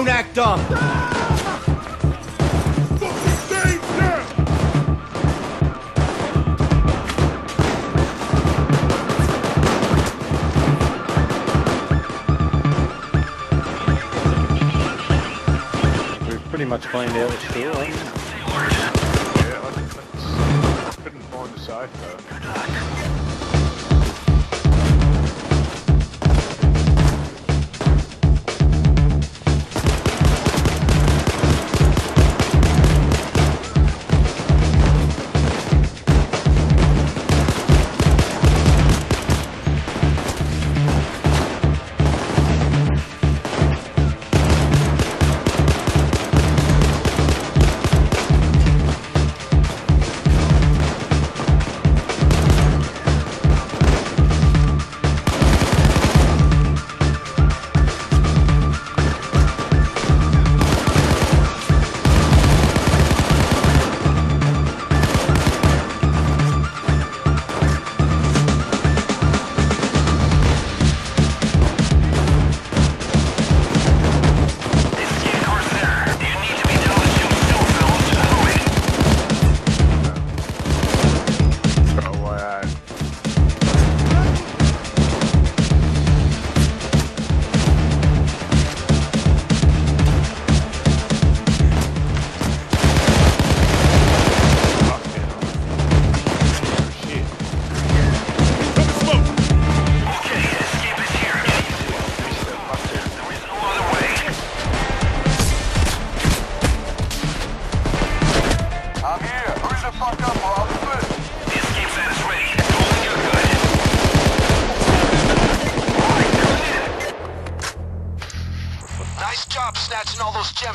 Don't act dumb. We've pretty much cleaned out the store. haven't? Yeah, I. Couldn't find the safe though.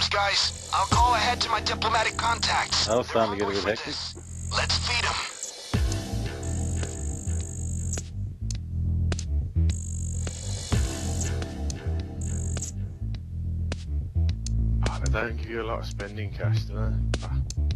Snatching all those gems, guys. I'll call ahead to my diplomatic contacts. That was starting to get a They're bit hungry hectic. Let's feed them. They don't give you a lot of spending cash, do they? Ah.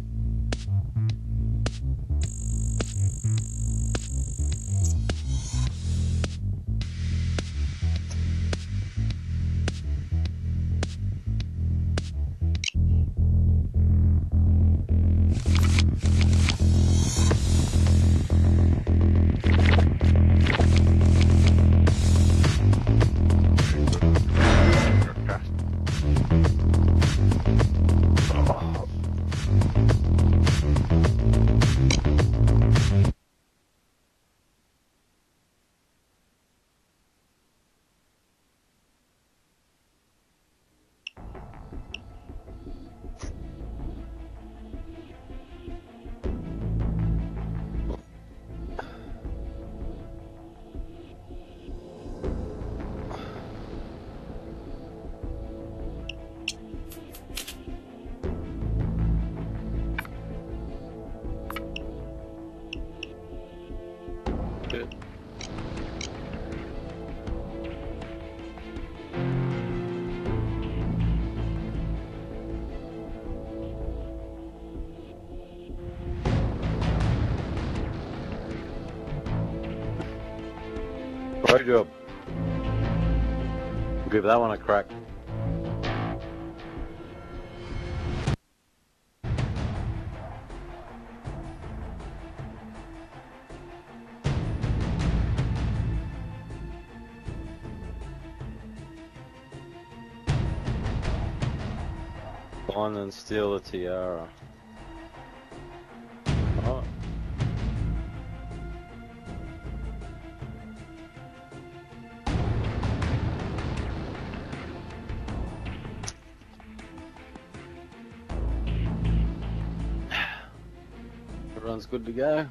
Great job. Give that one a crack. Find and steal the tiara. Everyone's good to go.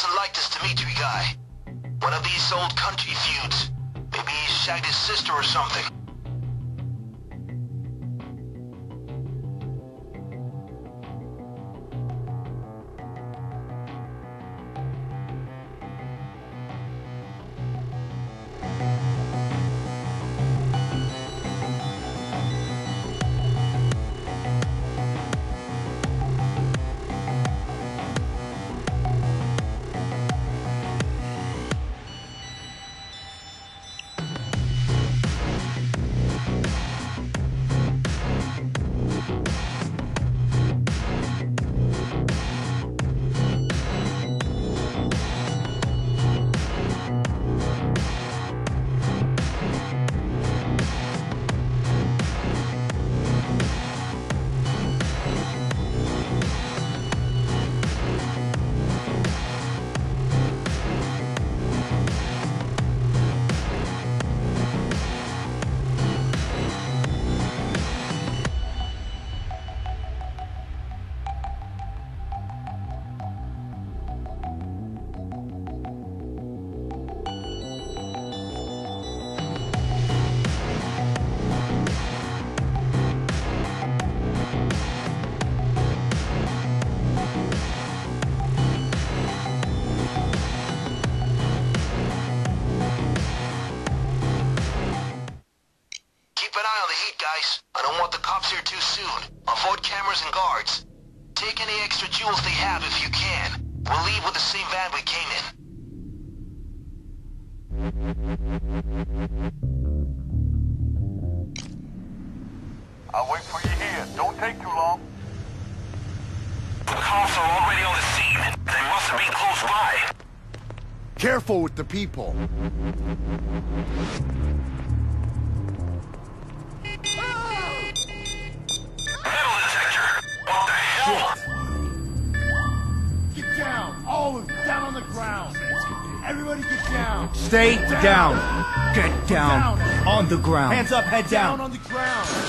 Doesn't like this Dimitri guy. One of these old country feuds. Maybe he shagged his sister or something. Guys. I don't want the cops here too soon. Avoid cameras and guards. Take any extra jewels they have if you can. We'll leave with the same van we came in. I'll wait for you here. Don't take too long. The cops are already on the scene. They must have been close by. Careful with the people. Hell? Get down! All of you, down on the ground! Everybody get down! Stay down. Get down. Down. On the ground. Hands up, head down! down. on the ground! Stay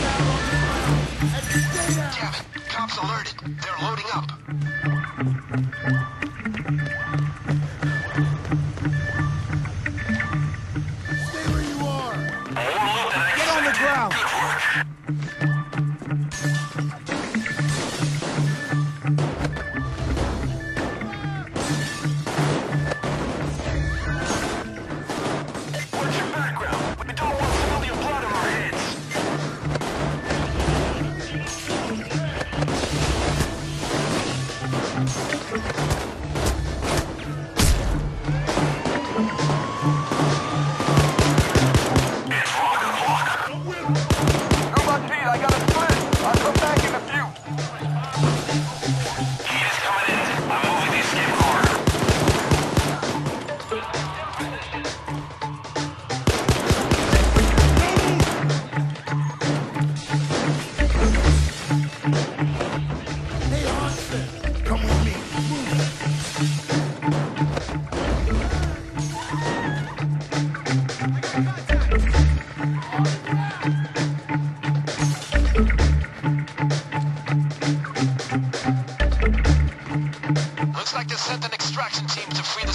down on the ground! And stay down! Damn it. Cops alerted. They're loading up.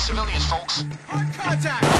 civilians, folks. Hard contact!